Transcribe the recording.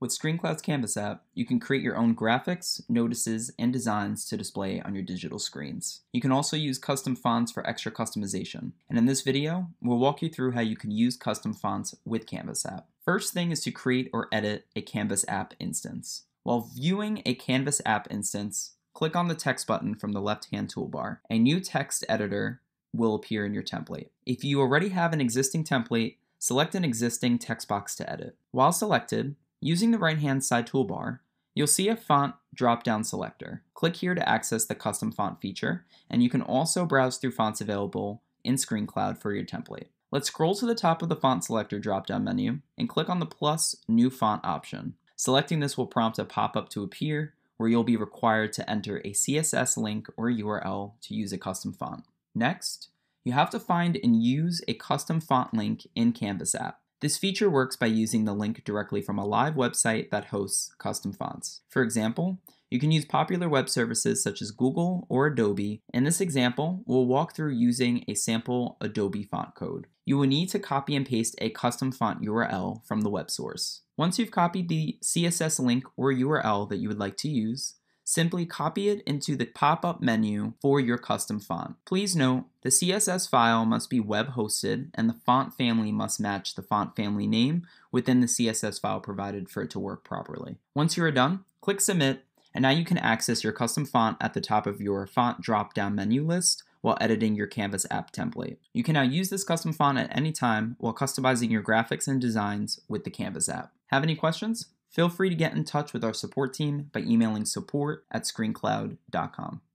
With ScreenCloud's Canvas app, you can create your own graphics, notices, and designs to display on your digital screens. You can also use custom fonts for extra customization. And in this video, we'll walk you through how you can use custom fonts with Canvas app. First thing is to create or edit a Canvas app instance. While viewing a Canvas app instance, click on the text button from the left-hand toolbar. A new text editor will appear in your template. If you already have an existing template, select an existing text box to edit. While selected, Using the right-hand side toolbar, you'll see a font drop-down selector. Click here to access the custom font feature, and you can also browse through fonts available in ScreenCloud for your template. Let's scroll to the top of the font selector drop-down menu and click on the plus new font option. Selecting this will prompt a pop-up to appear where you'll be required to enter a CSS link or URL to use a custom font. Next, you have to find and use a custom font link in Canvas app. This feature works by using the link directly from a live website that hosts custom fonts. For example, you can use popular web services such as Google or Adobe. In this example, we'll walk through using a sample Adobe font code. You will need to copy and paste a custom font URL from the web source. Once you've copied the CSS link or URL that you would like to use, Simply copy it into the pop-up menu for your custom font. Please note, the CSS file must be web hosted and the font family must match the font family name within the CSS file provided for it to work properly. Once you are done, click submit and now you can access your custom font at the top of your font drop-down menu list while editing your Canvas app template. You can now use this custom font at any time while customizing your graphics and designs with the Canvas app. Have any questions? Feel free to get in touch with our support team by emailing support at screencloud.com.